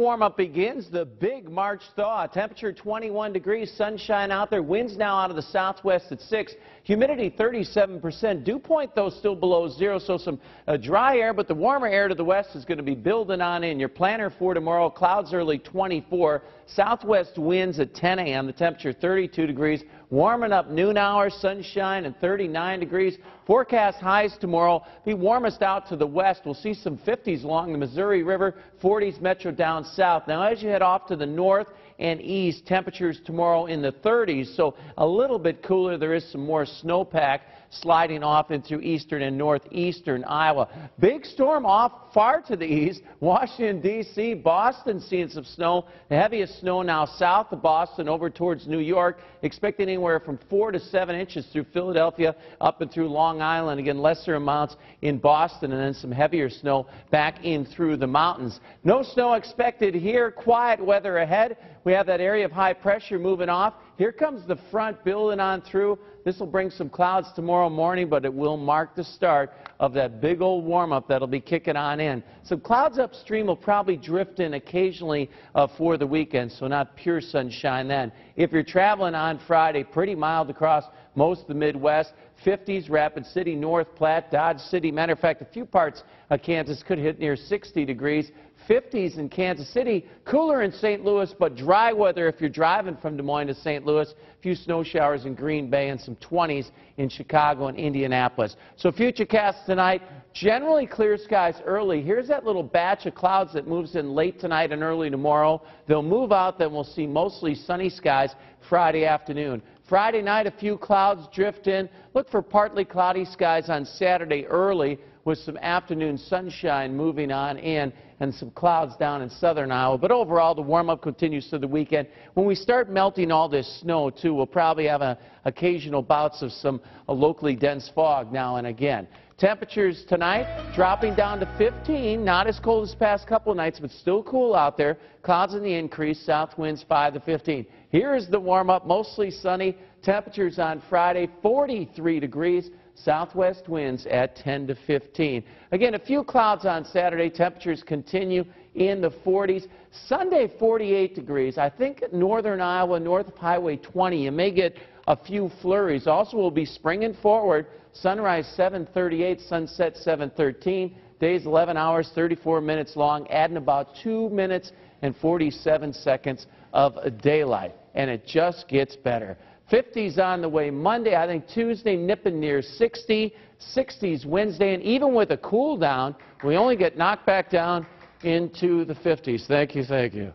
warm-up begins. The big March thaw. Temperature 21 degrees, sunshine out there. Winds now out of the southwest at 6. Humidity 37%. Dew point, though, still below zero, so some uh, dry air, but the warmer air to the west is going to be building on in. Your planner for tomorrow, clouds early 24. Southwest winds at 10 a.m. The temperature 32 degrees. Warming up noon hour, sunshine and 39 degrees. Forecast highs tomorrow. Be warmest out to the west. We'll see some 50s along the Missouri River, 40s metro down south. Now, as you head off to the north and east, temperatures tomorrow in the 30s, so a little bit cooler. There is some more snowpack sliding off into eastern and northeastern Iowa. Big storm off far to the east. Washington, D.C., Boston seeing some snow. The heaviest snow now south of Boston over towards New York. Expecting anywhere from 4 to 7 inches through Philadelphia up and through Long Island. Again, lesser amounts in Boston and then some heavier snow back in through the mountains. No snow expected here. Quiet weather ahead. We have that area of high pressure moving off. Here comes the front building on through. This will bring some clouds tomorrow morning, but it will mark the start of that big old warm-up that'll be kicking on in. Some clouds upstream will probably drift in occasionally uh, for the weekend, so not pure sunshine then. If you're traveling on Friday, pretty mild across most of the Midwest. 50s, Rapid City, North Platte, Dodge City. Matter of fact, a few parts of Kansas could hit near 60 degrees. 50s in Kansas City, cooler in St. Louis, but dry weather if you're driving from Des Moines to St. Louis. A few snow showers in Green Bay and some 20s in Chicago and Indianapolis. So future futurecast tonight, generally clear skies early. Here's that little batch of clouds that moves in late tonight and early tomorrow. They'll move out, then we'll see mostly sunny skies Friday afternoon. Friday night, a few clouds drift in. Look for partly cloudy skies on Saturday early with some afternoon sunshine moving on in and some clouds down in southern Iowa. But overall, the warm-up continues through the weekend. When we start melting all this snow, too, we'll probably have a, occasional bouts of some locally dense fog now and again. Temperatures tonight dropping down to 15, not as cold as past couple nights, but still cool out there. Clouds in the increase, south winds 5 to 15. Here is the warm-up, mostly sunny. Temperatures on Friday, 43 degrees. Southwest winds at 10 to 15. Again, a few clouds on Saturday. Temperatures continue in the 40s. Sunday, 48 degrees. I think northern Iowa, north of Highway 20, you may get a few flurries. Also, we'll be springing forward. Sunrise 738, sunset 713. Days 11 hours, 34 minutes long, adding about 2 minutes and 47 seconds of daylight. And it just gets better. 50s on the way Monday. I think Tuesday nipping near 60. 60s Wednesday. And even with a cool down, we only get knocked back down into the 50s. Thank you, thank you.